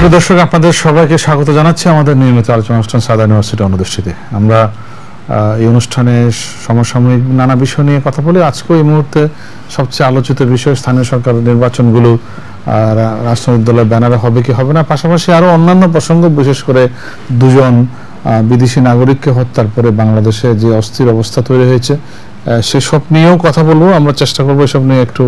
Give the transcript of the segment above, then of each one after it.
সুপ্রিয় দর্শক, আপনাদের সবাইকে স্বাগত জানাচ্ছি। আমাদের নিয়মিত আলোচনা অনুষ্ঠান সাদা ইউনিভার্সিটি অনুদৃষ্টিতে আমরা এই অনুষ্ঠানে সমসাময়িক নানা বিষয় নিয়ে কথা বলি। আজকেও এই মুহূর্তে সবচেয়ে আলোচিত বিষয় স্থানীয় সরকার নির্বাচনগুলো রাজনৈতিক দলের ব্যানারে হবে কি হবে না, পাশাপাশি আরও অন্যান্য প্রসঙ্গ, বিশেষ করে দুজন বিদেশি নাগরিককে হত্যার পরে বাংলাদেশে যে অস্থির অবস্থা তৈরি হয়েছে সেসব নিয়েও কথা বলব। আমরা চেষ্টা করব এসব নিয়ে একটু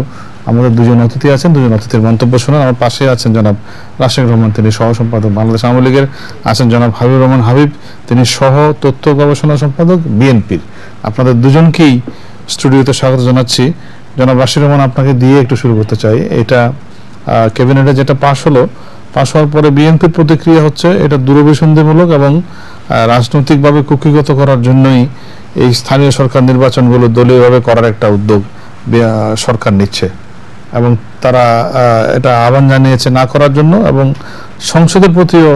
আমাদের দুজন অতিথি আছেন, দুজন অতিথির মন্তব্য শোনান আমার পাশে আছেন জনাব রাশেক রহমান, তিনি সহ সম্পাদক বাংলাদেশ আওয়ামী লীগের। আছেন জনাব হাবিবুর রহমান হাবিব, তিনি সহ তথ্য গবেষণা সম্পাদক বিএনপির। আপনাদের দুজনকেই স্টুডিওতে স্বাগত জানাচ্ছি। জনাব রাশির রহমান, আপনাকে দিয়ে একটু শুরু করতে চাই। এটা ক্যাবিনেটে যেটা পাশ হলো, পাশ হওয়ার পরে বিএনপির প্রতিক্রিয়া হচ্ছে এটা দূরভিসন্ধিমূলক এবং রাজনৈতিকভাবে কুক্ষিগত করার জন্যই এই স্থানীয় সরকার নির্বাচনগুলো দলীয়ভাবে করার একটা উদ্যোগ সরকার নিচ্ছে। এবং তারা এটা আহ্বান জানিয়েছে না করার জন্য এবং সংসদের প্রতিও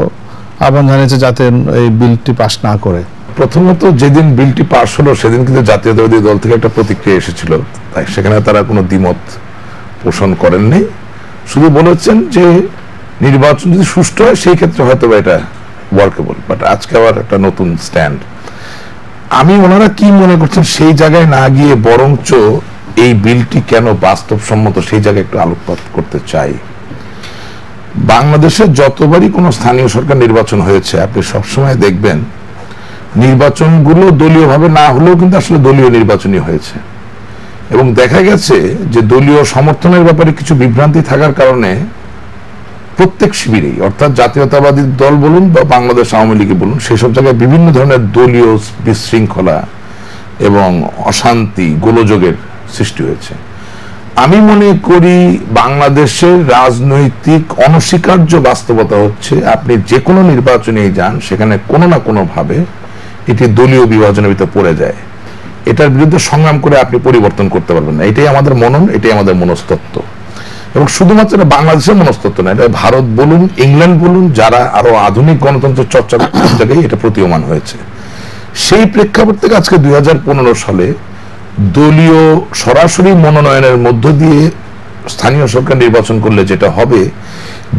আহ্বান জানিয়েছে যাতে এই বিলটি পাশ না করে। প্রথমত যেদিন বিলটি পাশ হলো সেদিন কিন্তু জাতীয়তাবাদী দল থেকে একটা প্রতিক্রিয়া এসেছিল। তাই সেখানে তারা কোনো দ্বিমত পোষণ করেননি। শুধু বলেছেন যে নির্বাচন যদি সুষ্ঠু হয়, সেই ক্ষেত্রে হয়তো এটা ওয়ার্কেবল বাট আজকে আবার একটা নতুন স্ট্যান্ড আমি ওনারা কি মনে করছেন সেই জায়গায় না গিয়ে বরঞ্চ এই বিলটি কেন বাস্তবসম্মত সেই জায়গায় একটু আলোকপাত করতে চাই? বাংলাদেশে যতবারই কোনো স্থানীয় সরকার নির্বাচন হয়েছে, আপনি সবসময় দেখবেন নির্বাচনগুলো দলীয়ভাবে না হলেও কিন্তু আসলে দলীয় নির্বাচনই হয়েছে। এবং দেখা গেছে যে দলীয় সমর্থনের ব্যাপারে কিছু বিভ্রান্তি থাকার কারণে প্রত্যেক শিবিরেই, অর্থাৎ জাতীয়তাবাদী দল বলুন বা বাংলাদেশ আওয়ামী লীগে বলুন, সেসব জায়গায় বিভিন্ন ধরনের দলীয় বিশৃঙ্খলা এবং অশান্তি, গোলযোগের সৃষ্টি হয়েছে। আমি মনে করি বাংলাদেশের রাজনৈতিক অনস্বীকার্য বাস্তবতা হচ্ছে, আপনি যে কোনো নির্বাচনে যান, সেখানে কোনো না কোনো ভাবে এটি দলীয় বিভাজনের ভিতরে পড়ে যায়। এটার বিরুদ্ধে সংগ্রাম করে আপনি পরিবর্তন করতে পারবেন না। এটাই আমাদের মনন, এটাই আমাদের মনস্তত্ত্ব। এবং শুধুমাত্র বাংলাদেশের মনস্তত্ত্ব না, এটা ভারত বলুন, ইংল্যান্ড বলুন, যারা আরও আধুনিক গণতন্ত্র চর্চা জায়গায় এটা প্রতীয়মান হয়েছে। সেই প্রেক্ষাপট থেকে আজকে দুই হাজার পনেরো সালে দলীয় সরাসরি মনোনয়নের মধ্য দিয়ে স্থানীয় সরকার নির্বাচন করলে যেটা হবে,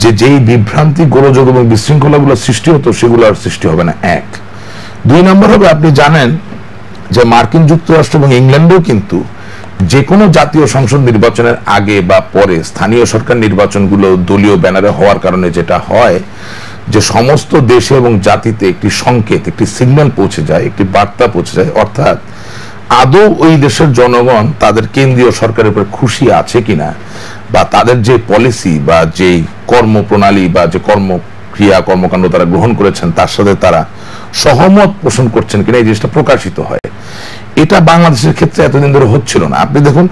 যে যেই বিভ্রান্তি, গোলযোগ এবং বিশৃঙ্খলাগুলো সৃষ্টি হতো, সেগুলো আর সৃষ্টি হবে না, এক। দুই নম্বর হবে, আপনি জানেন যে মার্কিন যুক্তরাষ্ট্র এবং ইংল্যান্ডেও কিন্তু যে কোনো জাতীয় সংসদ নির্বাচনের আগে বা পরে স্থানীয় সরকার নির্বাচনগুলো দলীয় ব্যানারে হওয়ার কারণে যেটা হয় যে সমস্ত দেশে এবং জাতিতে একটি সংকেত, একটি সিগন্যাল পৌঁছে যায়, একটি বার্তা পৌঁছে যায়। অর্থাৎ আদৌ ওই দেশের জনগণ তাদের কেন্দ্রীয় সরকারের উপর খুশি আছে কিনা বা তাদের যে পলিসি বা যে কর্মপ্রণালী বা যে কর্মক্রিয়া, কর্মকাণ্ড তারা গ্রহণ করেছেন, তার সাথে তারা সহমত পোষণ করছেন কিনা এই জিনিসটা প্রকাশিত হয়। এটা বাংলাদেশের ক্ষেত্রে এতদিন ধরে হচ্ছিল না। আপনি দেখুন,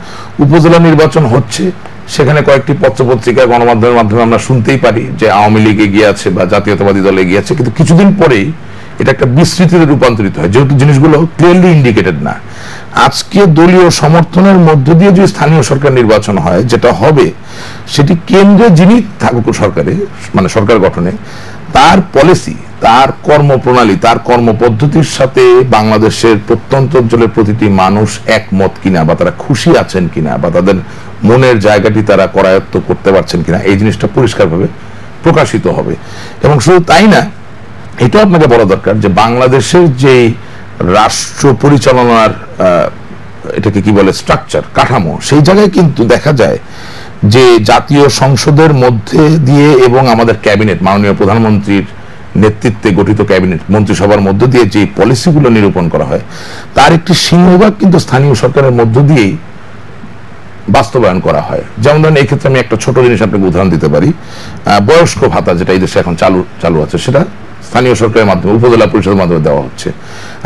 উপজেলা নির্বাচন হচ্ছে, সেখানে কয়েকটি পত্রপত্রিকা গণমাধ্যমের মাধ্যমে আমরা শুনতেই পারি যে আওয়ামী লীগ এগিয়ে আছে বা জাতীয়তাবাদী দল এগিয়ে আছে, কিন্তু কিছুদিন পরেই এটা একটা বিস্তৃতিতে রূপান্তরিত হয়। যেহেতু জিনিসগুলো ক্লিয়ারলি ইন্ডিকেটেড না। আজকে দলীয় সমর্থনের মধ্য দিয়ে যে স্থানীয় সরকার নির্বাচন হয়, যেটা হবে, সেটি কেন্দ্রে যিনি থাকুক সরকারে মানে সরকার গঠনে তার পলিসি তার কর্মপ্রণালী, তার কর্মপদ্ধতির সাথে বাংলাদেশের প্রত্যন্ত অঞ্চলের প্রতিটি মানুষ একমত কিনা বা তারা খুশি আছেন কিনা বা তাদের মনের জায়গাটি তারা করায়ত্ত করতে পারছেন কিনা, এই জিনিসটা পরিষ্কারভাবে প্রকাশিত হবে। এবং শুধু তাই না, এটাও আপনাকে বলা দরকার যে বাংলাদেশের যে রাষ্ট্র পরিচালনার এটাকে কি বলে স্ট্রাকচার কাঠামো, সেই জায়গায় কিন্তু দেখা যায় যে জাতীয় সংসদের মধ্যে দিয়ে এবং আমাদের ক্যাবিনেট, মাননীয় প্রধানমন্ত্রীর নেতৃত্বে গঠিত ক্যাবিনেট, মন্ত্রিসভার মধ্য দিয়ে যে পলিসিগুলো নিরূপণ করা হয়, তার একটি সিংহভাগ কিন্তু স্থানীয় সরকারের মধ্য দিয়েই বাস্তবায়ন করা হয়। যেমন ধরেন এই ক্ষেত্রে আমি একটা ছোট জিনিস আপনাকে উদাহরণ দিতে পারি। বয়স্ক ভাতা যেটা এই দেশে এখন চালু চালু আছে, সেটা স্থানীয় সরকারের মাধ্যমে, উপজেলা পরিষদের মাধ্যমে দেওয়া হচ্ছে।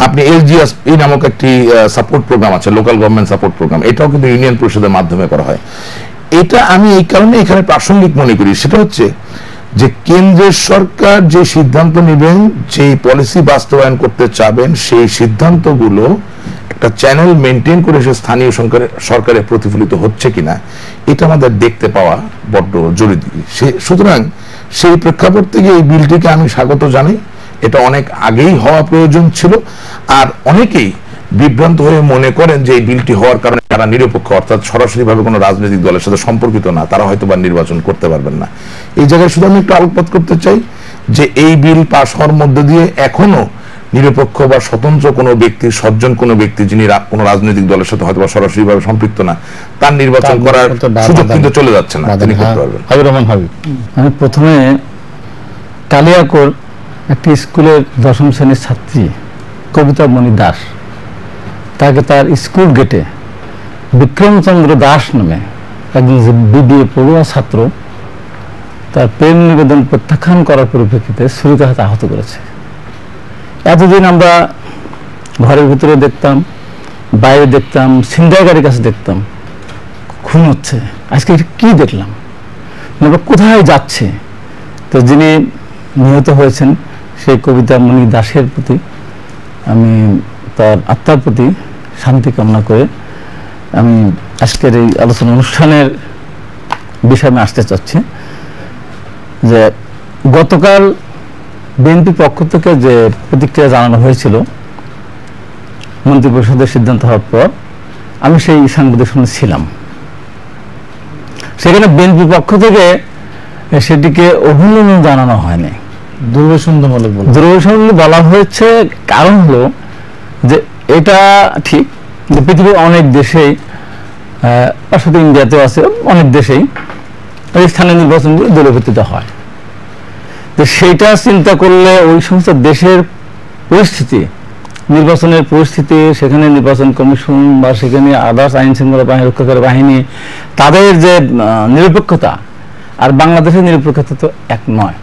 আপনি এসজিএস এই নামক একটি সাপোর্ট প্রোগ্রাম আছে লোকাল গভর্নমেন্ট সাপোর্ট প্রোগ্রাম এটাও কিন্তু ইউনিয়ন পরিষদের মাধ্যমে করা হয়। এটা আমি এই কারণে এখানে প্রাসঙ্গিক মনে করি। সেটা হচ্ছে যে কেন্দ্রের সরকার যে সিদ্ধান্ত নেবেন যে পলিসি বাস্তবায়ন করতে চাবেন, সেই সিদ্ধান্তগুলো একটা চ্যানেল মেনটেন করে সে স্থানীয় সরকারে- প্রতিফলিত হচ্ছে কিনা, এটা আমাদের দেখতে পাওয়া বড্ড জরুরি। সে, সুতরাং সেই প্রেক্ষাপট থেকে এই বিলটিকে আমি স্বাগত জানাই। এটা অনেক আগেই হওয়া প্রয়োজন ছিল। আর অনেকেই বিভ্রান্ত হয়ে মনে করেন যে এই বিলটি হওয়ার কারণে যারা নিরপেক্ষ অর্থাৎ সরাসরি ভাবে কোনো রাজনৈতিক দলের সাথে সম্পর্কিত না তারা হয়তো বা নির্বাচন করতে পারবেন না। এই জায়গায় শুধু আমি একটু আলোকপাত করতে চাই যে এই বিল পাশ হওয়ার মধ্যে দিয়ে এখনও নিরপেক্ষ বা স্বতন্ত্র কোনো ব্যক্তি সজ্জন কোনো ব্যক্তি যিনি কোনো রাজনৈতিক দলের সাথে হয়তো বা সরাসরি ভাবে সম্পৃক্ত না তার নির্বাচন করার সুযোগ কিন্তু চলে যাচ্ছে না তিনি করতে হ্যাঁ, পারবেন হাবিবুর রহমান হাবিব। আমি প্রথমে কালিয়াকোর একটি স্কুলের দশম শ্রেণির ছাত্রী কবিতা মণি দাস। তাকে তার স্কুল গেটে বিক্রমচন্দ্র দাস নামে একজন বিবিএ পড়ুয়া ছাত্র, তার প্রেম নিবেদন প্রত্যাখ্যান করার পরিপ্রেক্ষিতে ছুরিতে হাতে আহত করেছে। এতদিন আমরা ঘরের ভিতরে দেখতাম, বাইরে দেখতাম, ছিনতাইকারীর কাছে দেখতাম, খুন হচ্ছে। আজকে কি দেখলাম? মানে কোথায় যাচ্ছে? তো যিনি নিহত হয়েছেন, সেই কবিতা মণি দাসের প্রতি আমি তার আত্মার প্রতি শান্তি কামনা করে আমি আজকের এই আলোচনা অনুষ্ঠানের বিষয়ে আমি আসতে চাচ্ছি যে গতকাল বিএনপি পক্ষ থেকে যে প্রতিক্রিয়া জানানো হয়েছিল মন্ত্রিপরিষদের সিদ্ধান্ত হওয়ার পর আমি সেই সাংবাদিক সম্মেলনে ছিলাম। সেখানে বিএনপি পক্ষ থেকে সেটিকে অভিনন্দন জানানো হয়নি। দুর্বসন্ধমূলক বলে। দুর্বসন্ধ বলা হয়েছে কারণ হলো যে এটা ঠিক পৃথিবীর অনেক দেশেই তার ইন্ডিয়াতেও আছে, অনেক দেশেই ওই স্থানীয় নির্বাচনগুলো দলীয় হয়। তো সেইটা চিন্তা করলে ওই সমস্ত দেশের পরিস্থিতি, নির্বাচনের পরিস্থিতি, সেখানে নির্বাচন কমিশন বা সেখানে আদার্স আইন শৃঙ্খলা বাহিনী রক্ষাকারী বাহিনী, তাদের যে নিরপেক্ষতা, আর বাংলাদেশের নিরপেক্ষতা তো এক নয়।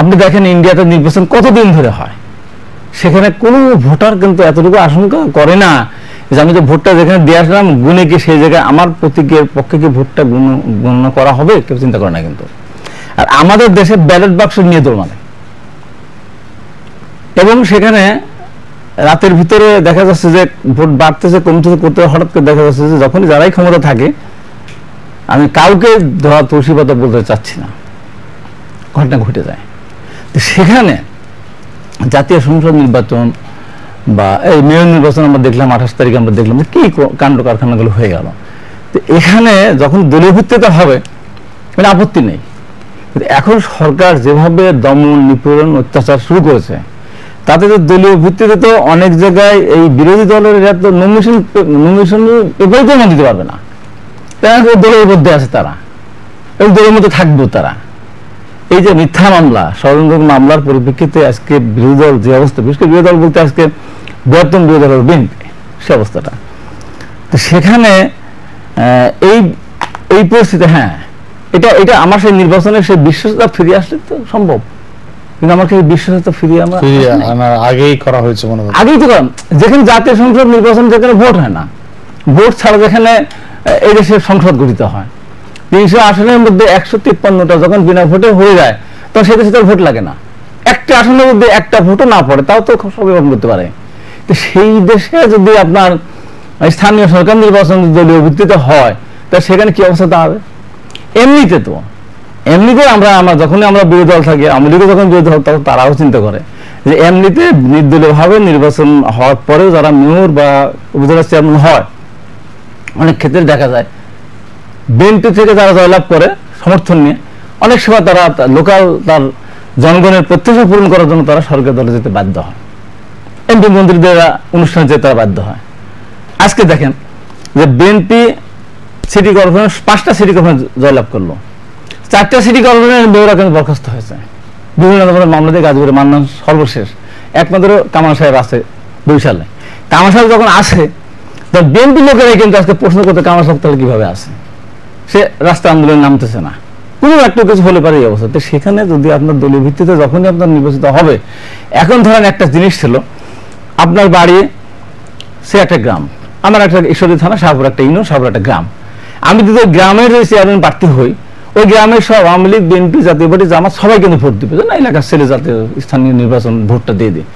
আপনি দেখেন ইন্ডিয়াতে নির্বাচন কতদিন ধরে হয়? সেখানে কোনো ভোটার কিন্তু এতটুকু আশঙ্কা করে না যে আমি যে ভোটটা যেখানে দিয়ে আসলাম, গুনে কি সেই জায়গায় আমার প্রতীকের পক্ষে কি ভোটটা গুণ- গণ্য করা হবে? কেউ চিন্তা করে না কিন্তু। আর আমাদের দেশে ব্যালট বাক্স নিয়ে দৌড় মানে এবং সেখানে রাতের ভিতরে দেখা যাচ্ছে যে ভোট বাড়তেছে, কমতেছে, করতে হঠাৎ করে দেখা যাচ্ছে যে যখনই যারাই ক্ষমতা থাকে, আমি কাউকে ধরা তুলসীপাতা বলতে চাচ্ছি না। ঘটনা ঘটে যায়। তো সেখানে জাতীয় সংসদ নির্বাচন বা এই মেয়র নির্বাচন আমরা দেখলাম, আঠাশ তারিখে আমরা দেখলাম যে কী কাণ্ড কারখানাগুলো হয়ে গেল। তো এখানে যখন দলীয় ভিত্তিতে হবে মানে আপত্তি নেই। এখন সরকার যেভাবে দমন, নিপীড়ন, অত্যাচার শুরু করেছে, তাতে তো দলীয় ভিত্তিতে তো অনেক জায়গায় এই বিরোধী দলের এরা তো নমিনেশন নমিনেশন পেপারে জমা দিতে পারবে না। তারা দলের মধ্যে আছে তারা। এবং দলের মধ্যে থাকবেও তারা। এই যে মিথ্যা মামলা ষড়যন্ত্র মামলার পরিপ্রেক্ষিতে আজকে বিরোধী দল যে অবস্থা বিশেষ করে বিরোধী দল বলতে আজকে বৃহত্তম বিরোধী দল বিএনপি সে অবস্থাটা। তো সেখানে এই এই পরিস্থিতি হ্যাঁ এটা এটা আমার সেই নির্বাচনের সেই বিশ্বাসতা ফিরে আসলে তো সম্ভব। কিন্তু আমার সেই বিশ্বাসতা ফিরিয়ে আমরা আগেই করা হয়েছে মনে হচ্ছে। আগেই তো করেন যেখানে জাতীয় সংসদ নির্বাচন যেখানে ভোট হয় না ভোট ছাড়া যেখানে এই দেশের সংসদ গঠিত হয়। তিনশো আসনের মধ্যে একশো তিপ্পান্নটা যখন বিনা ভোটে হয়ে যায় তখন সে দেশে তার ভোট লাগে না। একটা আসনের মধ্যে একটা ভোটও না পড়ে, তাও তো সবাই গ্রহণ করতে পারে। তো সেই দেশে যদি আপনার স্থানীয় সরকার নির্বাচন দলীয় ভিত্তিতে হয়, তা সেখানে কি অবস্থা দাঁড়াবে এমনিতে তো। এমনিতে আমরা আমরা যখনই আমরা বিরোধী দল থাকি, আওয়ামী লীগও যখন বিরোধী দল তখন তারাও চিন্তা করে যে এমনিতে নির্দলীয়ভাবে নির্বাচন হওয়ার পরেও যারা মেয়র বা উপজেলা চেয়ারম্যান হয়, অনেক ক্ষেত্রে দেখা যায় বিএনপি থেকে যারা জয়লাভ করে, সমর্থন নিয়ে, অনেক সময় তারা লোকাল তার জনগণের প্রত্যাশা পূরণ করার জন্য তারা সরকার দলে যেতে বাধ্য হয়। এমপি মন্ত্রীদের অনুষ্ঠানে যেতে তারা বাধ্য হয়। আজকে দেখেন যে বিএনপি সিটি কর্পোরেশন পাঁচটা সিটি কর্পোরেশন জয়লাভ করল। চারটা সিটি কর্পোরেশনের মেয়রা কিন্তু বরখাস্ত হয়েছে। বিভিন্ন ধরনের মামলা দিয়ে গাজীপুরে মান্নান সর্বশেষ। একমাত্র কামাল সাহেব আছে দুই সালে কামাল সাহেব যখন আসে তখন বিএনপি লোকেরাই কিন্তু আজকে প্রশ্ন করতে, কামাল সাহেব তাহলে কীভাবে আসে সে রাস্তা আন্দোলনে নামতেছে না। কোনো একটা কিছু হলে পারে এই অবস্থা। তো সেখানে যদি আপনার দলীয় ভিত্তিতে যখনই আপনার নির্বাচিত হবে, এখন ধরেন একটা জিনিস ছিল, আপনার বাড়ি, সে একটা গ্রাম, আমার একটা ঈশ্বরী থানা, শাহপুর একটা ইউনিয়ন, শাহপুর একটা গ্রাম। আমি যদি গ্রামের যে চেয়ারম্যান প্রার্থী হই, ওই গ্রামের সব আওয়ামী লীগ, বিএনপি, জাতীয় পার্টি, জামাত সবাই কিন্তু ভোট দিবে। না এলাকার ছেলে জাতীয় স্থানীয় নির্বাচন ভোটটা দিয়ে দিই।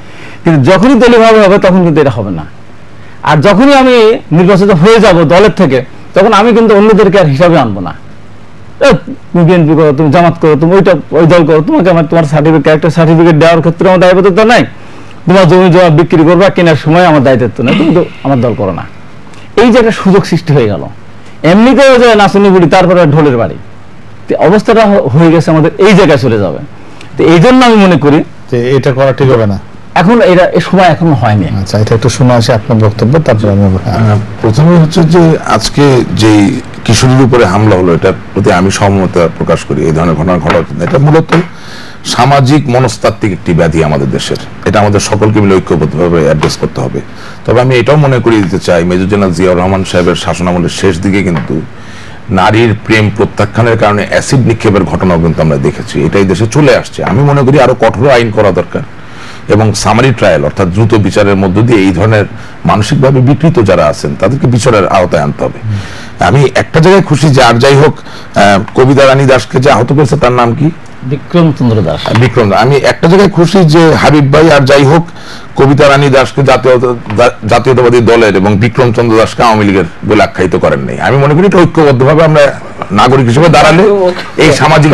কিন্তু যখনই দলীয়ভাবে হবে, তখন কিন্তু এটা হবে না। আর যখনই আমি নির্বাচিত হয়ে যাব দলের থেকে তখন আমি কিন্তু অন্যদেরকে আর হিসাবে আনব না। বিএনপি করো, তুমি জামাত করো, তুমি ওইটা, ওই দল করো, তোমাকে আমার, তোমার সার্টিফিকেট ক্যারেক্টার সার্টিফিকেট দেওয়ার ক্ষেত্রে আমার দায়বদ্ধতা নাই। তোমার জমি জমা বিক্রি করবা, কেনার সময় আমার দায়িত্ব নেই, তুমি তো আমার দল করো না। এই যে একটা সুযোগ সৃষ্টি হয়ে গেল। এমনিতেও যে নাচনি বুড়ি, তারপরে ঢোলের বাড়ি। তো অবস্থাটা হয়ে গেছে আমাদের, এই জায়গায় চলে যাবে। তো এই জন্য আমি মনে করি যে এটা করা ঠিক হবে না। এখন এটা এ সময় এখনও হয়নি। আচ্ছা এটা একটু শুনে আসি আপনার বক্তব্য তারপরে আমি। প্রথমে হচ্ছে যে আজকে যে কিশোরীর উপরে হামলা হলো এটার প্রতি আমি সহমতা প্রকাশ করি এই ধরনের ঘটনা ঘটা। এটা মূলত সামাজিক মনস্তাত্ত্বিক একটি ব্যাধি আমাদের দেশের। এটা আমাদের সকলকে মিলে ঐক্যবদ্ধভাবে অ্যাড্রেস করতে হবে। তবে আমি এটাও মনে করিয়ে দিতে চাই মেজর জেনারেল জিয়াউর রহমান সাহেবের শাসনামলের শেষ দিকে কিন্তু নারীর প্রেম প্রত্যাখ্যানের কারণে অ্যাসিড নিক্ষেপের ঘটনাও কিন্তু আমরা দেখেছি। এটাই দেশে চলে আসছে। আমি মনে করি আরও কঠোর আইন করা দরকার। এবং সামারি ট্রায়াল অর্থাৎ দ্রুত বিচারের মধ্য দিয়ে এই ধরনের মানসিকভাবে বিকৃত যারা আছেন তাদেরকে বিচারের আওতায় আনতে হবে। আমি একটা জায়গায় খুশি যে আর যাই হোক কবিতা রানী দাসকে যে আহত করেছে তার নাম কি? বিক্রম চন্দ্র দাস বিক্রম আমি একটা জায়গায় খুশি যে হাবিব ভাই আর যাই হোক কবিতা রানী দাসকে জাতীয় জাতীয়তাবাদী দলের এবং বিক্রম চন্দ্র দাসকে আওয়ামী লীগের বলে আখ্যায়িত করেন নাই। আমি মনে করি এটা ঐক্যবদ্ধভাবে আমরা নাগরিক হিসেবে দাঁড়ালে এই সামাজিক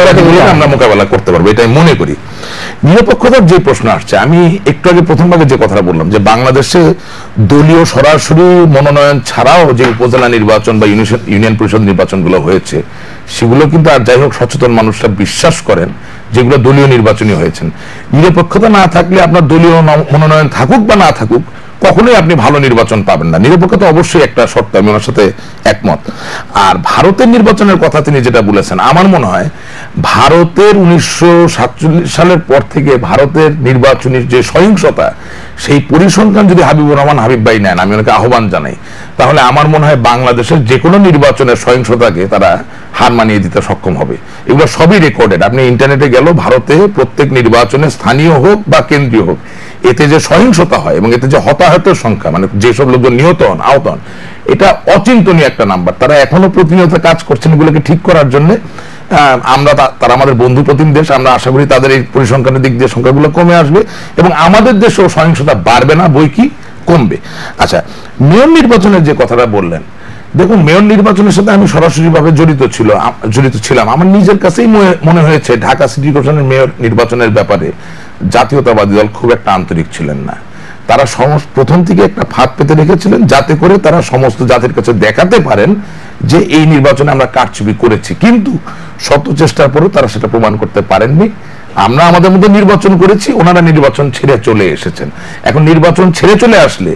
আমরা মোকাবেলা করতে পারব এটাই মনে করি। নিরপেক্ষতার যে প্রশ্ন আসছে, আমি একটু আগে প্রথম ভাগে যে কথাটা বললাম, যে বাংলাদেশে দলীয় সরাসরি মনোনয়ন ছাড়াও যে উপজেলা নির্বাচন বা ইউনিয়ন- পরিষদ নির্বাচনগুলো হয়েছে, সেগুলো কিন্তু আর যাই হোক সচেতন মানুষরা বিশ্বাস করেন যেগুলো দলীয় নির্বাচনী হয়েছেন নিরপেক্ষতা না থাকলে আপনার দলীয় মনোনয়ন থাকুক বা না থাকুক কখনোই আপনি ভালো নির্বাচন পাবেন না। নিরপেক্ষতা অবশ্যই একটা শর্ত, আমি ওনার সাথে একমত। আর ভারতের নির্বাচনের কথা তিনি যেটা বলেছেন, আমার মনে হয় ভারতের উনিশশো সাতচল্লিশ সালের পর থেকে ভারতের নির্বাচনী যে সহিংসতা, সেই পরিসংখ্যান যদি হাবিবুর রহমান হাবিব ভাই নেন, আমি ওনাকে আহ্বান জানাই, তাহলে আমার মনে হয় বাংলাদেশের যে কোনো নির্বাচনের সহিংসতাকে তারা হার মানিয়ে দিতে সক্ষম হবে। এগুলো সবই রেকর্ডেড আপনি ইন্টারনেটে গেল ভারতে প্রত্যেক নির্বাচনে স্থানীয় হোক বা কেন্দ্রীয় হোক, এতে যে সহিংসতা হয় এবং এতে যে হতাহতের সংখ্যা মানে যেসব লোকজন নিহত হন, আহত হন, এটা অচিন্তনীয় একটা নাম্বার তারা এখনও প্রতিনিয়ত কাজ করছেন এগুলোকে ঠিক করার জন্য। আমরা তারা আমাদের বন্ধু প্রতিম দেশ আমরা আশা করি তাদের এই পরিসংখ্যানের দিক দিয়ে সংখ্যাগুলো কমে আসবে এবং আমাদের দেশেও সহিংসতা বাড়বে না, বই কি কমবে। আচ্ছা মেয়র নির্বাচনের যে কথাটা বললেন দেখুন, মেয়র নির্বাচনের সাথে আমি সরাসরি ভাবে জড়িত ছিল জড়িত ছিলাম। আমার নিজের কাছেই মনে হয়েছে, ঢাকা সিটি কর্পোরেশনের মেয়র নির্বাচনের ব্যাপারে জাতীয়তাবাদী দল খুব একটা আন্তরিক ছিলেন না। তারা সমস্ত প্রথম থেকে একটা ফাঁদ পেতে রেখেছিলেন, যাতে করে তারা সমস্ত জাতির কাছে দেখাতে পারেন যে এই নির্বাচনে আমরা কারচুপি করেছি। কিন্তু শত চেষ্টার পরেও তারা সেটা প্রমাণ করতে পারেননি। আমরা আমাদের মধ্যে নির্বাচন করেছি, ওনারা নির্বাচন ছেড়ে চলে এসেছেন। এখন নির্বাচন ছেড়ে চলে আসলে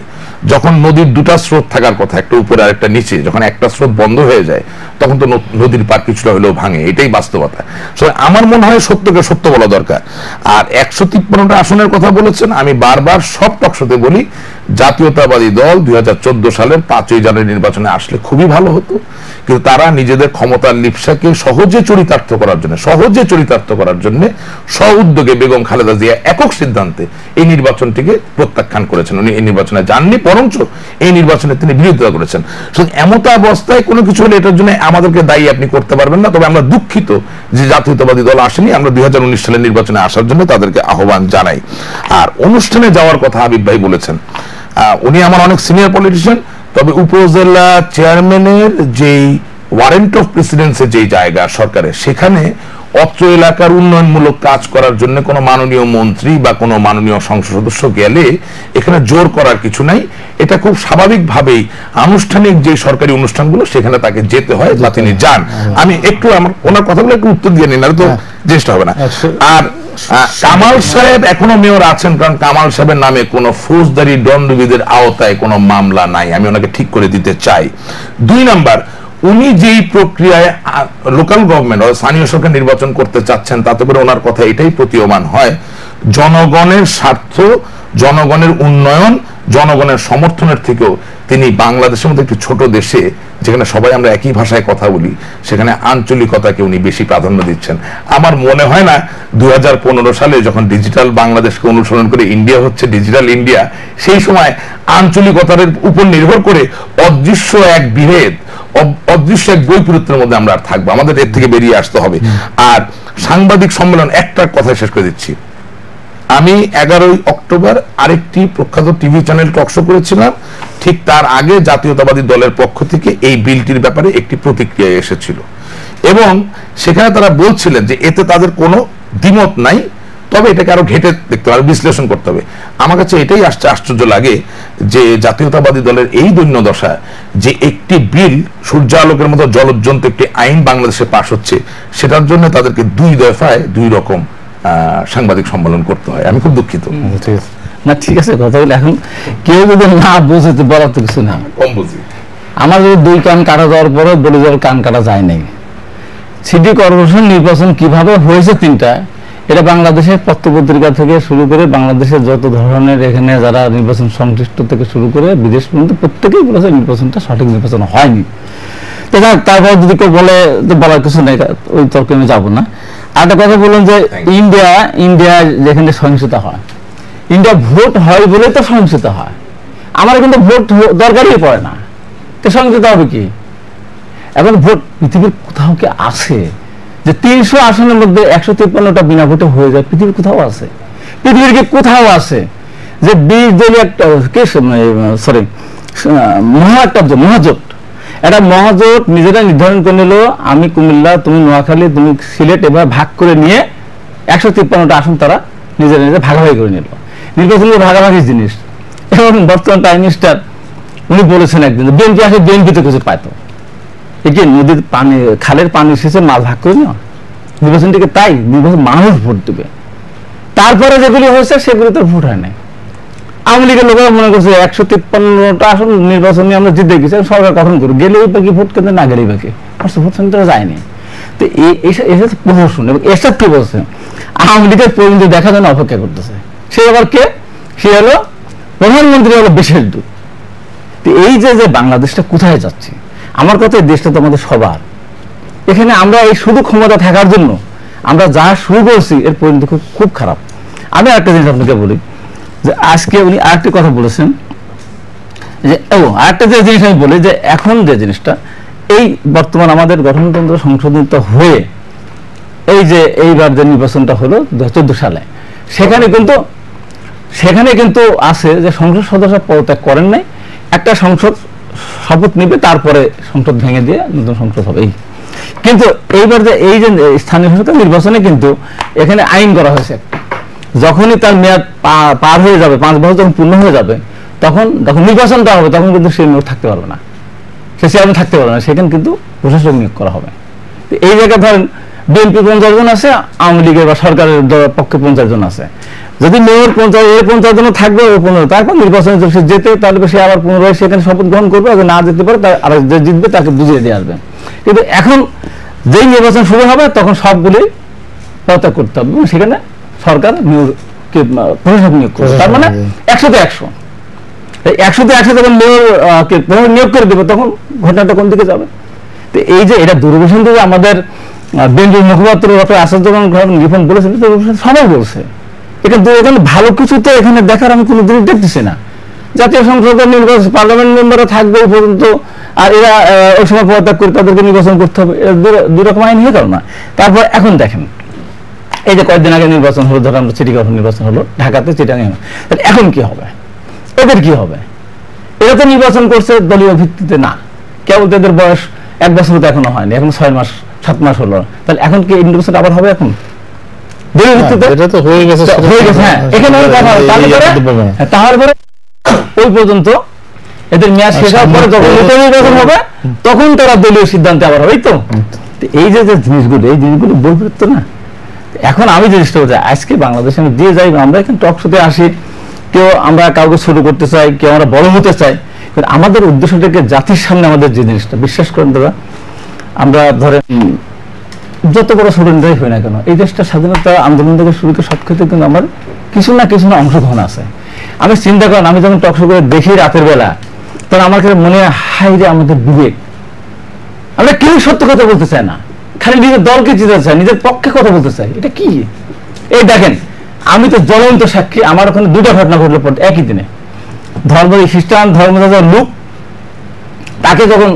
যখন নদীর দুটা স্রোত থাকার কথা, একটা উপরে আর একটা নিচে, যখন একটা স্রোত বন্ধ হয়ে যায়, তখন তো নদীর পার কিছুটা হলেও ভাঙে। এটাই বাস্তবতা। আমার মনে হয় সত্যকে সত্য বলা দরকার। আর একশো তিপ্পান্নটা আসনের কথা বলেছেন, আমি বারবার সব টকশোতে বলি জাতীয়তাবাদী দল দুই সালের পাঁচই জানুয়ারি নির্বাচনে আসলে খুবই ভালো হতো। কিন্তু তারা নিজেদের ক্ষমতার লিপসাকে সহজে চরিতার্থ করার জন্য, সহজে চরিতার্থ করার জন্য স্ব বেগম খালেদা জিয়া একক সিদ্ধান্তে এই নির্বাচনটিকে প্রত্যাখ্যান করেছেন। উনি এই নির্বাচনে যাননি, বরঞ্চ এই নির্বাচনে তিনি বিরোধিতা করেছেন। সুতরাং এমত অবস্থায় কোনো কিছু হলে এটার জন্য আমাদেরকে দায়ী আপনি করতে পারবেন না। তবে আমরা দুঃখিত যে জাতীয়তাবাদী দল আসেনি। আমরা দুই হাজার উনিশ সালের নির্বাচনে আসার জন্য তাদেরকে আহ্বান জানাই। আর অনুষ্ঠানে যাওয়ার কথা হাবিব ভাই বলেছেন উনি আমার অনেক সিনিয়র পলিটিশিয়ান তবে উপজেলা চেয়ারম্যানের যেই ওয়ারেন্ট অফ প্রেসিডেন্সের যেই জায়গা সরকারের, সেখানে অত্র এলাকার উন্নয়নমূলক কাজ করার জন্য কোনো মাননীয় মন্ত্রী বা কোনো মাননীয় সংসদ সদস্য গেলে এখানে জোর করার কিছু নাই। এটা খুব স্বাভাবিকভাবেই আনুষ্ঠানিক যে সরকারি অনুষ্ঠানগুলো সেখানে তাকে যেতে হয় বা তিনি যান। আমি একটু আমার ওনার কথাগুলো একটু উত্তর দিয়ে নিন তো জিনিসটা হবে না। আর আহ, কামাল সাহেব এখনও মেয়র আছেন কারণ কামাল সাহেবের নামে কোনো ফৌজদারি দণ্ডবিদের আওতায় কোনো মামলা নাই। আমি ওনাকে ঠিক করে দিতে চাই। দুই নাম্বার উনি যেই প্রক্রিয়ায় লোকাল গভর্নমেন্ট স্থানীয় সরকার নির্বাচন করতে চাচ্ছেন, তাতে করে ওনার কথা এটাই প্রতীয়মান হয়, জনগণের স্বার্থ, জনগণের উন্নয়ন, জনগণের সমর্থনের থেকেও তিনি বাংলাদেশের মতো একটি ছোট দেশে, যেখানে সবাই আমরা একই ভাষায় কথা বলি, সেখানে আঞ্চলিকতাকে উনি বেশি প্রাধান্য দিচ্ছেন। আমার মনে হয় না দু হাজার পনেরো সালে যখন ডিজিটাল বাংলাদেশকে অনুসরণ করে ইন্ডিয়া হচ্ছে ডিজিটাল ইন্ডিয়া, সেই সময় আঞ্চলিকতার উপর নির্ভর করে অদৃশ্য এক বিভেদ অদৃশ্য এক বৈপরীত্যের মধ্যে আমরা আর থাকব। আমাদের এর থেকে বেরিয়ে আসতে হবে। আর সাংবাদিক সম্মেলন একটা কথা শেষ করে দিচ্ছি। আমি এগারোই অক্টোবর আরেকটি প্রখ্যাত টিভি চ্যানেল টকশো করেছিলাম। ঠিক তার আগে জাতীয়তাবাদী দলের পক্ষ থেকে এই বিলটির ব্যাপারে একটি প্রতিক্রিয়া এসেছিল। এবং সেখানে তারা বলছিলেন যে এতে তাদের কোনো দ্বিমত নাই। তবে এটাকে আরও ঘেটে দেখতে হবে আরও বিশ্লেষণ করতে হবে। আমার কাছে এটাই আসছে আশ্চর্য লাগে যে জাতীয়তাবাদী দলের এই দৈন্য দশা যে একটি বিল সূর্যালোকের মতো জলজ্জন্ত একটি আইন বাংলাদেশে পাশ হচ্ছে সেটার জন্য তাদেরকে দুই দফায় দুই রকম সাংবাদিক সম্মেলন করতে হয়। আমি খুব দুঃখিত। না ঠিক আছে কথা বলে এখন কেউ যদি না বোঝে তো বলার তো কিছু না। কম বুঝি। আমার যদি দুই কান কাটা যাওয়ার পরে বলে যাওয়ার কান কাটা যায় নাই। সিটি কর্পোরেশন নির্বাচন কীভাবে হয়েছে তিনটা এটা বাংলাদেশের পত্রপত্রিকা থেকে শুরু করে বাংলাদেশের যত ধরনের এখানে যারা নির্বাচন সংশ্লিষ্ট থেকে শুরু করে বিদেশ পর্যন্ত প্রত্যেকেই বলেছে নির্বাচনটা সঠিক নির্বাচন হয়নি। তো তারপর যদি কেউ বলে তো বলার কিছু নেই ওই তর্কে আমি যাব না। আর একটা কথা বলুন যে ইন্ডিয়া ইন্ডিয়া যেখানে সহিংসতা হয় ইন্ডিয়া ভোট হয় বলে তো সহিংসতা হয়। আমার কিন্তু ভোট দরকারই পড়ে না। তো সহিংসতা হবে কি? এখন ভোট পৃথিবীর কোথাও কি আছে? যে তিনশো আসনের মধ্যে একশো তিপ্পান্নটা বিনা ভোটে হয়ে যায়, পৃথিবীর কোথাও আছে। পৃথিবীর কি কোথাও আছে যে বিশ দলীয় একটা কে সরি মহা একটা মহাজোট? একটা মহাজোট নিজেরা নির্ধারণ করে নিল, আমি কুমিল্লা, তুমি নোয়াখালী, তুমি সিলেট এবার ভাগ করে নিয়ে একশো তিপ্পান্নটা আসন তারা নিজেরা নিজে ভাগাভাগি করে নিল। নির্বাচন ভাগাভাগি জিনিস, এবং বর্তমান প্রাইম মিনিস্টার উনি বলেছেন একদিন বিএনপি আসে বিএনপিতে কিছু পাইতো এই নদীর পানি, খালের পানি শেষে মাছ ভাগ করে নেওয়া নির্বাচনটিকে তাই নির্বাচন মানুষ ভোট দেবে। তারপরে যেগুলি হয়েছে, সেগুলি তো ভোট হয় নাই। আওয়ামী লীগের লোকেরা মনে করছে একশো তিপ্পান্নটা আসন নির্বাচন আমরা জিতে গেছি সরকার গঠন করব। গেলেই বাকি ভোট কেন্দ্রে না গেলেই বাকি ভোট যায়নি। তো এসে প্রহসন এবং এসব কি বলছে? আওয়ামী লীগের দেখার জন্য অপেক্ষা করতেছে। সে আবার কে? সে হলো প্রধানমন্ত্রী হলো বিশেষ দূত। তো এই যে যে বাংলাদেশটা কোথায় যাচ্ছে? আমার কথা দেশটা তো আমাদের সবার। এখানে আমরা এই শুধু ক্ষমতা থাকার জন্য আমরা যা শুরু করছি, এর পরিণতি খুব খুব খারাপ। আমি একটা জিনিস আপনাকে বলি, যে আজকে উনি আরেকটি কথা বলেছেন, যে, ও, আরেকটা যে জিনিস আমি বলি, যে এখন যে জিনিসটা, এই বর্তমান আমাদের গঠনতন্ত্র সংশোধিত হয়ে এই যে এইবার যে নির্বাচনটা হলো দু চোদ্দ সালে, সেখানে কিন্তু সেখানে কিন্তু আছে যে সংসদ সদস্য পদত্যাগ করেন নাই। একটা সংসদ শপথ নিবে, তারপরে সংসদ ভেঙে দিয়ে নতুন সংসদ হবে। কিন্তু এইবার যে এই যে স্থানীয় সরকার নির্বাচনে কিন্তু এখানে আইন করা হয়েছে। যখনই তার মেয়াদ পার হয়ে যাবে, পাঁচ বছর যখন পূর্ণ হয়ে যাবে, তখন যখন নির্বাচনটা হবে, তখন কিন্তু সে নিয়োগ থাকতে পারবে না। সে চেয়ারম্যান থাকতে পারবে না, সেখানে কিন্তু প্রশাসক নিয়োগ করা হবে। এই জায়গায় ধরেন বিএনপি পঞ্চাশ জন আছে আওয়ামী লীগের বা সরকারের পক্ষে পঞ্চাশ জন আছে। যদি মেয়র পঞ্চাশ এর পঞ্চাশ জন থাকবে ওই পনেরো। তারপর নির্বাচনে সে যেতে তাহলে সে আবার পুনরায় সেখানে শপথ গ্রহণ করবে আর না যেতে পারে তার আর যে জিতবে তাকে বুঝিয়ে দিয়ে আসবে। কিন্তু এখন যেই নির্বাচন শুরু হবে তখন সবগুলি পদত্যাগ করতে হবে। এবং সেখানে সরকার নিয়োগ কে, প্রশাসক নিয়োগ করবে। তার মানে একশোতে একশো। একশোতে একশো যখন মেয়র কে নিয়োগ করে দেবে তখন ঘটনাটা কোন দিকে যাবে? তো এই যে এটা থেকে আমাদের বেঞ্জুর মুখপাত্র ডক্টর আসাদুজ্জামান রিফন বলেছেন সবাই বলছে। এখানে এখানে ভালো কিছু তো এখানে দেখার আমি কোনো জিনিস দেখতেছি না। জাতীয় সংসদের নির্বাচন, পার্লামেন্ট মেম্বাররা থাকবে পর্যন্ত, আর এরা ওই সময় পদত্যাগ করে তাদেরকে নির্বাচন করতে হবে। এরা দুই রকম আইন হয়ে গেল না? তারপর এখন দেখেন, এই যে কয়েকদিন আগে নির্বাচন হলো ধরো আমরা সিটি কর্পোরেশন নির্বাচন হলো, ঢাকাতে চিটাঙে তাহলে এখন কি হবে? এদের কি হবে? এরা তো নির্বাচন করছে, দলীয় ভিত্তিতে না। কেবল তো এদের বয়স এক বছর তো এখনও হয়নি, এখন ছয় মাস সাত মাস হলো। তাহলে এখন কি এই নির্বাচন আবার হবে এখন? দলীয় এটা তো হয়ে গেছে হয়ে গেছে হ্যাঁ। এখানে ওই পর্যন্ত এদের মেয়াদ শেষ হওয়ার পরে যখন সামনে- হবে তখন তারা দলীয় সিদ্ধান্তে আবার হবে তো? এই যে যে জিনিসগুলো এই জিনিসগুলো বৈপরীত্য না। এখন আমি জিনিসটা বলছি আজকে বাংলাদেশে আমি দিয়ে যাই আমরা এখানে টক শোতে আসি কেউ আমরা কাউকে শুরু করতে চাই কেউ আমরা বড় হতে চাই আমাদের উদ্দেশ্যটাকে জাতির সামনে আমাদের যে জিনিসটা বিশ্বাস করেন দাদা আমরা ধরেন যত বড় স্টুডেন্টরাই হয় না কেন এই দেশটা স্বাধীনতা আন্দোলন থেকে শুরু করে সব ক্ষেত্রে কিন্তু আমার কিছু না কিছু না অংশগ্রহণ আছে। আমি চিন্তা করেন আমি যখন টকশো করে দেখি রাতের বেলা তখন আমার কাছে মনে হয় হাই রে আমাদের বিবেক। আমরা কেউ সত্য কথা বলতে চাই না। খালি নিজের দলকে জিতে চাই নিজের পক্ষে কথা বলতে চাই এটা কি? এই দেখেন আমি তো জ্বলন্ত সাক্ষী আমার ওখানে দুটো ঘটনা ঘটলো পর একই দিনে। ধর্ম খ্রিস্টান ধর্মদাদার লোক। তাকে যখন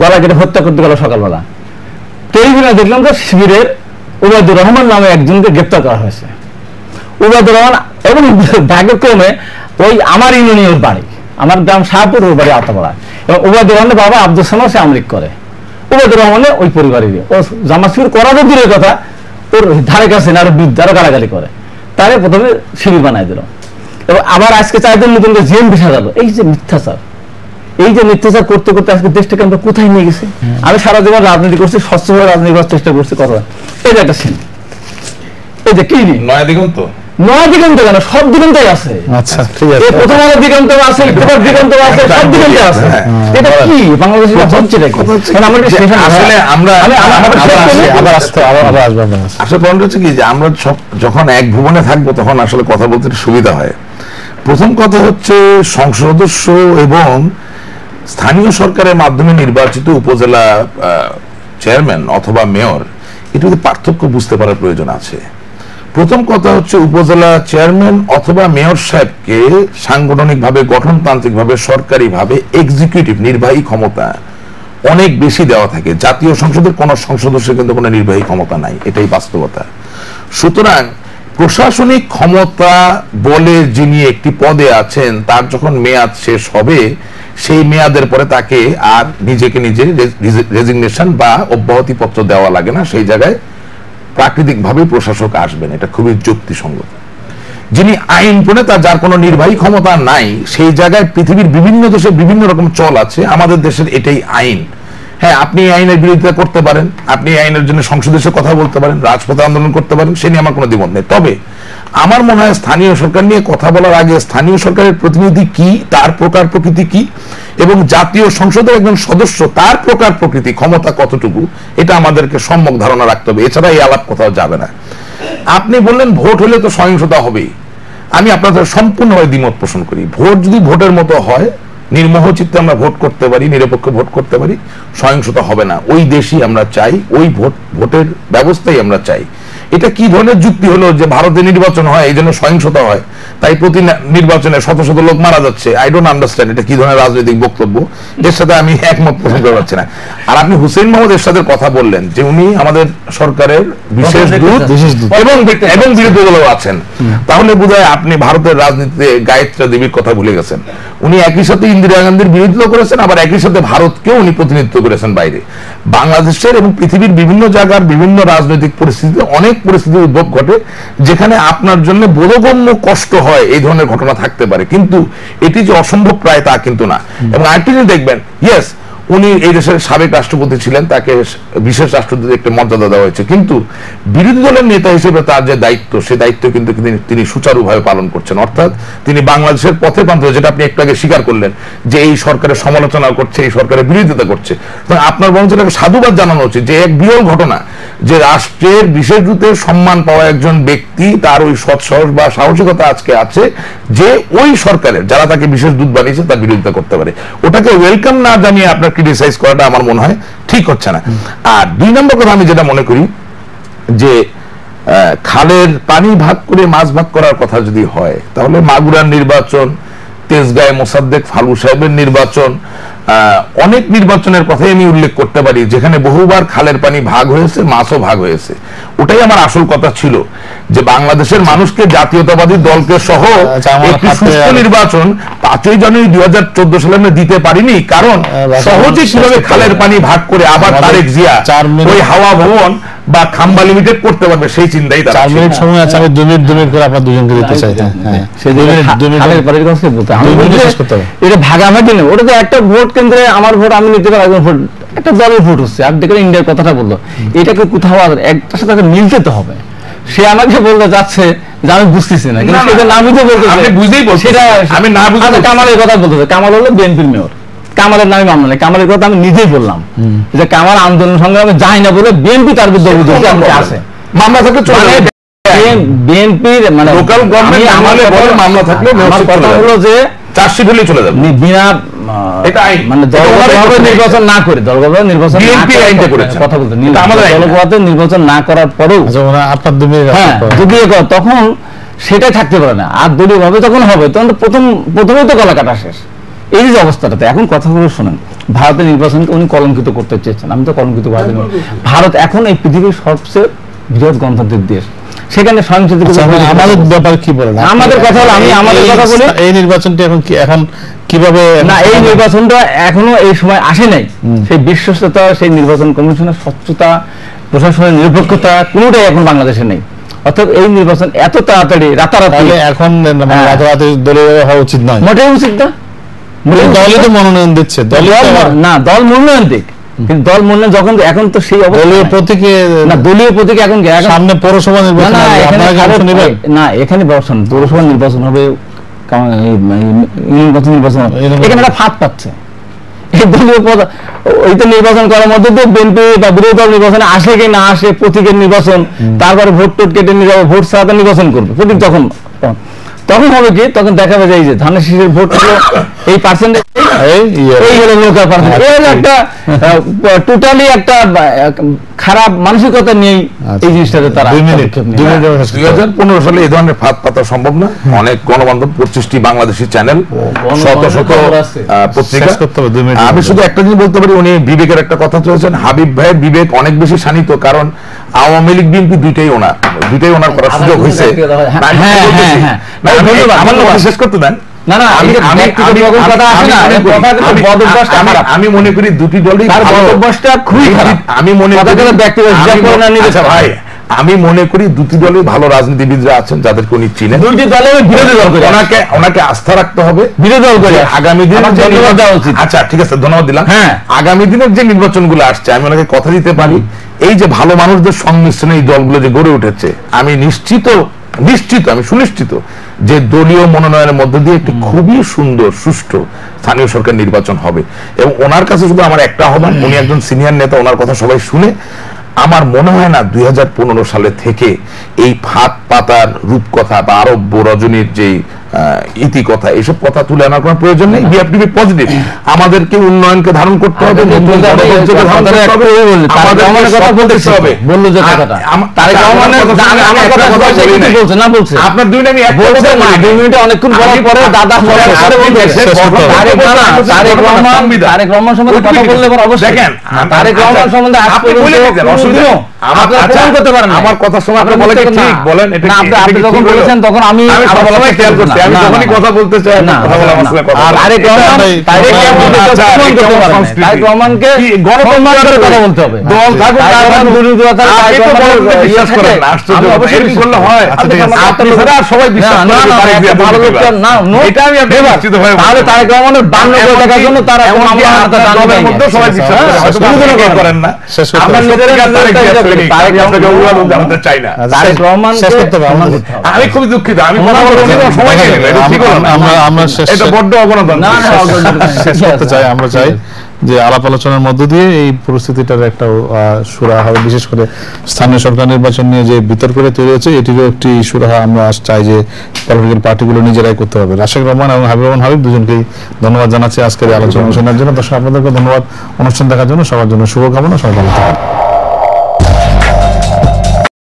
গলা কেটে হত্যা করতে গেল সকালবেলা। টেলিভিশনে দেখলাম যে শিবিরের উবায়দুর রহমান নামে একজনকে গ্রেপ্তার করা হয়েছে। উবায়দুর রহমান এবং ভাগ্যক্রমে ওই আমার ইউনিয়নের বাড়ি, আমার গ্রাম শাহপুর ওর বাড়ি আতাপাড়া। এবং উবায়দুর রহমানের বাবা আব্দুল সালাম সে আমলিক করে। উবায়দুর রহমানের ওই পরিবারের ও জামা শিবির করা তো দূরের কথা, ওর ধারে কাছে না, আরও বিরুদ্ধে আরও গালাগালি করে। তারে প্রথমে শিবির বানাই দিল। এবং আবার আজকে চারজন নতুন করে জিএমপি সাজালো এই যে মিথ্যাচার। এই যে মিথ্যাচার করতে করতে আজকে দেশটাকে আমরা কোথায় নিয়ে গেছি? আমি সারা জীবন রাজনীতি করছি স্বচ্ছভাবে রাজনীতি করার চেষ্টা করছি কথা এই যে একটা সিন এই যে কি নয়া? দিগন্ত। নয় দিগন্ত কেন? সব দিগন্তই আছে। আচ্ছা ঠিক আছে। প্রথম আলো দিগন্ত আছে প্রথম দিগন্ত আছে সব দিগন্ত আছে। হ্যাঁ। এটা কি? বাংলাদেশের হচ্ছে নাকি? মানে আমরা আসলে আমরা আমি- আমি- আমরা- আমি- আবার আসতে আবার আবার আসবে আসলে পয়েন্ট হচ্ছে কি যে আমরা সব যখন এক ভুবনে থাকব তখন আসলে কথা বলতে সুবিধা হয়। প্রথম কথা হচ্ছে সংসদ সদস্য এবং স্থানীয় সরকারের মাধ্যমে নির্বাচিত উপজেলা চেয়ারম্যান অথবা মেয়র এটুকু পার্থক্য বুঝতে পারার প্রয়োজন আছে। প্রথম কথা হচ্ছে উপজেলা চেয়ারম্যান অথবা মেয়র সাহেবকে সাংগঠনিকভাবে, গঠনতান্ত্রিকভাবে, সরকারিভাবে এক্সিকিউটিভ নির্বাহী ক্ষমতা অনেক বেশি দেওয়া থাকে। জাতীয় সংসদের কোন সংসদস্যের কিন্তু কোনো নির্বাহী ক্ষমতা নাই, এটাই বাস্তবতা। সুতরাং প্রশাসনিক ক্ষমতা বলে যিনি একটি পদে আছেন, তার যখন মেয়াদ শেষ হবে সেই মেয়াদের পরে তাকে আর নিজেকে নিজে রেজিগনেশন বা অব্যাহতি পত্র দেওয়া লাগে না। সেই জায়গায় প্রাকৃতিকভাবে প্রশাসক আসবেন। এটা খুবই যুক্তিসঙ্গত। যিনি আইন প্রণেতা যার কোনো নির্বাহী ক্ষমতা নাই, সেই জায়গায় পৃথিবীর বিভিন্ন দেশে বিভিন্ন রকম চল আছে। আমাদের দেশের এটাই আইন। হ্যাঁ আপনি আইনের বিরোধিতা করতে পারেন, আপনি আইনের জন্য সংসদে এসে কথা বলতে পারেন, রাজপথে আন্দোলন করতে পারেন, সে নিয়ে আমার কোনো দ্বিমত নেই। তবে আমার মনে হয় স্থানীয় সরকার নিয়ে কথা বলার আগে স্থানীয় সরকারের প্রতিনিধি কি, তার প্রকার প্রকৃতি কি, এবং জাতীয় সংসদের একজন সদস্য, তার প্রকার প্রকৃতি, ক্ষমতা কতটুকু, এটা আমাদেরকে সম্যক ধারণা রাখতে হবে। এছাড়া এই আলাপ কোথাও যাবে না। আপনি বললেন ভোট হলে তো সহিংসতা হবেই। আমি আপনাদের সম্পূর্ণভাবে দ্বিমত পোষণ করি। ভোট যদি ভোটের মতো হয় নির্মোহ চিত্তে আমরা ভোট করতে পারি, নিরপেক্ষ ভোট করতে পারি, সহিংসতা হবে না। ওই দেশই আমরা চাই, ওই ভোট, ভোটের ব্যবস্থাই আমরা চাই। এটা কি ধরনের যুক্তি হলো যে ভারতে নির্বাচন হয় এই জন্য সহিংসতা হয়? তাই প্রতি নির্বাচনে শত শত লোক মারা যাচ্ছে। আই ডোন্ট আন্ডারস্ট্যান্ড এটা কি ধরনের রাজনৈতিক বক্তব্য? এর সাথে আমি একমত পোষণ করতে পারছি না। আর আপনি হুসেন মোহাম্মদ এরশাদের কথা বললেন যে উনি আমাদের সরকারের বিশেষ দূত এবং এবং বিরোধী দলও আছেন। তাহলে বোধহয় আপনি ভারতের রাজনীতিতে গায়ত্রী দেবীর কথা ভুলে গেছেন। উনি একই সাথে ইন্দিরা গান্ধীর বিরোধিতা করেছেন আবার একই সাথে ভারতকেও উনি প্রতিনিধিত্ব করেছেন বাইরে। বাংলাদেশের এবং পৃথিবীর বিভিন্ন জায়গার বিভিন্ন রাজনৈতিক পরিস্থিতিতে অনেক পরিস্থিতির উদ্ভব ঘটে, যেখানে আপনার জন্য বোধগম্য কষ্ট হয়, এই ধরনের ঘটনা থাকতে পারে। কিন্তু এটি যে অসম্ভব প্রায় তা কিন্তু না। এবং আরেকটি দেখবেন ইয়েস উনি এই দেশের সাবেক রাষ্ট্রপতি ছিলেন, তাকে বিশেষ রাষ্ট্রপতির একটা মর্যাদা দেওয়া হয়েছে। কিন্তু বিরোধী দলের নেতা হিসেবে তার যে দায়িত্ব, সে দায়িত্ব কিন্তু তিনি- সুচারুভাবে পালন করছেন। অর্থাৎ তিনি বাংলাদেশের পথে প্রান্ত, যেটা আপনি একটু আগে স্বীকার করলেন, যে এই সরকারের সমালোচনা করছে, এই সরকারের বিরোধিতা করছে। আপনার বরঞ্চ সাধুবাদ জানানো উচিত যে এক বিরল ঘটনা যে রাষ্ট্রের বিশেষ দূতে সম্মান পাওয়া একজন ব্যক্তি, তার ওই সৎ সাহস বা সাহসিকতা আজকে আছে যে ওই সরকারের, যারা তাকে বিশেষ দূত বানিয়েছে, তার বিরোধিতা করতে পারে। ওটাকে ওয়েলকাম না জানিয়ে আপনার ক্রিটিসাইজ করাটা আমার মনে হয় ঠিক হচ্ছে না। আর দুই নম্বর কথা আমি যেটা মনে করি, যে খালের পানি ভাগ করে মাছ ভাগ করার কথা যদি হয়, তাহলে মাগুরার নির্বাচন তেজগাঁয় মোসাদ্দেক ফালু সাহেবের নির্বাচন অনেক নির্বাচনের কথাই আমি উল্লেখ করতে পারি যেখানে বহুবার খালের পানি ভাগ হয়েছে মাছও ভাগ হয়েছে। ওটাই আমার আসল কথা ছিল যে বাংলাদেশের মানুষকে জাতীয়তাবাদী দলকে সহ আচ্ছা, একটি সুস্থ নির্বাচন পাঁচই জানুয়ারি দুই হাজার চোদ্দ সালে আমরা দিতে পারিনি কারণ সহজেই সহজে কীভাবে খালের পানি ভাগ করে আবার তারেক জিয়া ওই হাওয়া ভবন বা খাম্বা লিমিটেড করতে পারবে সেই চিন্তাই তারা চার মিনিট সময় আছে আমি দুই মিনিট দুই মিনিট করে আপনার দুজনকে দিতে চাই হ্যাঁ হ্যাঁ। সেই দুই মিনিট দুই মিনিট। খালের বাড়ির কথা বলতে আমি বলছি, শেষ করতে হবে। এটা ভাগাভাগি নেই ওটা তো একটা ভোট কেন্দ্রে আমার ভোট আমি নিতে পারি একজন ভোট একটা দলের ভোট হচ্ছে। আর দেখেন ইন্ডিয়ার কথাটা বলল এটাকে কোথাও আর একটার সাথে মিলতে তো হবে। সে আমাকে বলতে যাচ্ছে যে আমি বুঝতেছি না কিন্তু না, না, সেটা না বুঝে বলতে আপনি বুঝেই বলছেন। সেটা আমি না বুঝে আচ্ছা, কামালের কথা বলতেছে কামাল হলো বিএনপির মেয়র। কামালের নামে মামলা নেই। কামালের কথা আমি নিজেই বললাম। যে কামাল আন্দোলন সংগ্রামে যাই না বলে বিএনপি তার বিরুদ্ধে অভিযোগ আছে। মামলা থাকলে চলে মানে বিএনপির মানে আমলে কথা- মামলা থাকলে কথা হলো যে চার্জশিট হলেই চলে যাবে। বিনা। মানে দলগতভাবে নির্বাচন না করে দলগতভাবে নির্বাচন না আইনটা করেছে। কথা বলতে এটা আমাদের আইন। না। দলগত নির্বাচন না করার পরেও আচ্ছা আপনার দুই হ্যাঁ রাখতে হবে। যদি তখন সেটাই থাকতে পারে না। আর দলীয় ভাবে তখন হবে। তখন তো প্রথম প্রথমেই তো গলা কাটা শেষ। এই যে অবস্থাটাতে এখন কথাগুলো শোনেন ভারতের নির্বাচনকে উনি কলঙ্কিত করতে চেয়েছেন আমি তো কলঙ্কিত জন্য। ভারত এখন এই পৃথিবীর সবচেয়ে বৃহৎ গণতান্ত্রিক দেশ। সেখানে আচ্ছা, আমাদের ব্যাপারে কি বলেন? আমাদের কথা হলো, আমি আমাদের কথা বলি। এই নির্বাচনটি এখন কি এখন কীভাবে না এই নির্বাচনটা এখনও এই সময় আসে নাই। সেই বিশ্বস্ততা সেই নির্বাচন কমিশনের স্বচ্ছতা প্রশাসনের নিরপেক্ষতা কোনোটাই এখন বাংলাদেশে নেই। অর্থাৎ এই নির্বাচন এত তাড়াতাড়ি রাতারাতি এখন মানে হ্যাঁ। রাতারাতি দলীয় হওয়া উচিত নয়। মোটেই উচিত না। দলই তো মনোনয়ন দিচ্ছে দলই দল তো আবার- না দল মনোনয়ন দিক। কিন্তু দল মনোনয়ন যখন এখন তো সেই দলীয় প্রতীকে না দলীয় প্রতীক এখন সামনে পৌরসভা নির্বাচন না এখানে পৌরসভা হবে এখানে একটা ফাঁদ পাচ্ছে। এই দলীয় পদ ওই তো নির্বাচন করার মধ্যে তো বিএনপি বা বিরোধী দল নির্বাচনে আসে কি না আসে প্রতীকের নির্বাচন তারপরে ভোট টোট কেটে নিয়ে যাবে ভোট ছাড়া নির্বাচন করবে। প্রতীক তখন তখন হবে কি? তখন দেখা যাবে এই যে ধানের শীষের ভোট হলো এই পার্সেন্টেজ এই হলো লোকাল পার্সেন্ট এই একটা টোটালি একটা খারাপ মানসিকতা নিয়েই আচ্ছা। এই জিনিসটাতে তারা দুই মিনিট দুই মিনিট দুই হাজার পনেরো সালে এই ধরনের ফাঁদ পাতা সম্ভব না। অনেক গণমাধ্যম পঁচিশটি বাংলাদেশি চ্যানেল শত শত পত্রিকা। আমি শুধু একটা জিনিস বলতে পারি উনি বিবেকের একটা কথা চলেছেন হাবিব ভাইয়ের বিবেক অনেক বেশি শানিত কারণ আওয়ামী লীগ বিএনপি দুইটাই ওনার দুইটাই ওনার করার সুযোগ হয়েছে। হ্যাঁ। হ্যাঁ, শেষ করতে দেন। না, না, আমি কথা আসে না, মনে করি- খারাপ। আমি মনে দুটি দলই তার ভালো। খুবই আমি- খারাপ। আমি মনে করি ব্যক্তিগত হিসাব আচ্ছা। ভাই আমি মনে করি দুটি দলই ভালো রাজনীতিবিদরা আছেন যাদেরকে উনি চিনেন দুইটি দলে বিরোধী দল করে ওনাকে ওনাকে আস্থা রাখতে হবে বিরোধী দল করে আগামী দিনে ধন্যবাদ দেওয়া উচিত। আচ্ছা ঠিক আছে ধন্যবাদ দিলাম হ্যাঁ। আগামী দিনের যে নির্বাচনগুলো আসছে আমি ওনাকে কথা দিতে পারি এই যে ভালো মানুষদের সংমিশ্রণে এই দলগুলো যে গড়ে উঠেছে আমি নিশ্চিত নিশ্চিত আমি সুনিশ্চিত যে দলীয় মনোনয়নের মধ্য দিয়ে একটি খুবই সুন্দর সুষ্ঠু স্থানীয় সরকার নির্বাচন হবে। এবং ওনার কাছে শুধু আমার একটা আহ্বান উনি একজন সিনিয়র নেতা ওনার কথা সবাই শুনে আমার মনে হয় না দুই হাজার পনেরো সালে থেকে এই ফাঁদ পাতার রূপকথা বা আরব্য রজনীর যে ইতি কথা এইসব কথা তুলে আনার কোনো প্রয়োজন নেই। পজিটিভ আমাদেরকে উন্নয়নকে ধারণ করতে হবে আমার কথা শুনে। আপনার দুই আমি দুই মিনিটে অনেকক্ষণ বলার পরে দাদা আপনি-। তারেক রহমান- সম্বন্ধে কথা বললে অবশ্যই। দেখেন তারেক রহমান সম্বন্ধে। আমার। বলেন আপনি- যখন বলেছেন তখন আমি খেয়াল করছি আমি কথা বলতে চাই না। তারেক রহমানকে গণতন্ত্রের কথা বলতে হবে দল থাকুক তারেক রহমানের বান্ন করে দেখার জন্য তারা খুবই দুঃখিত আমি কথা বলতে সময় দেখা নেই যাবে। এটা ঠিক হলো না। আমরা আমরা এটা বড্ড অগণতান্ত্রিক। না, না, শেষ করতে চাই আমরা চাই যে আলাপ আলোচনার মধ্য দিয়ে এই পরিস্থিতিটার একটা সুরাহা হবে। বিশেষ করে স্থানীয় সরকার নির্বাচন নিয়ে যে বিতর্কটা তৈরি হচ্ছে এটিরও একটি সুরাহা আমরা চাই যে পলিটিক্যাল পার্টিগুলো নিজেরাই করতে হবে। রাশেক রহমান এবং হাবিব রহমান হাবিব দুজনকেই ধন্যবাদ জানাচ্ছি আজকের আলোচনা অনুষ্ঠানের জন্য। দর্শক আপনাদেরকে ধন্যবাদ। অনুষ্ঠান দেখার জন্য সবার জন্য শুভকামনা সবাই ভালো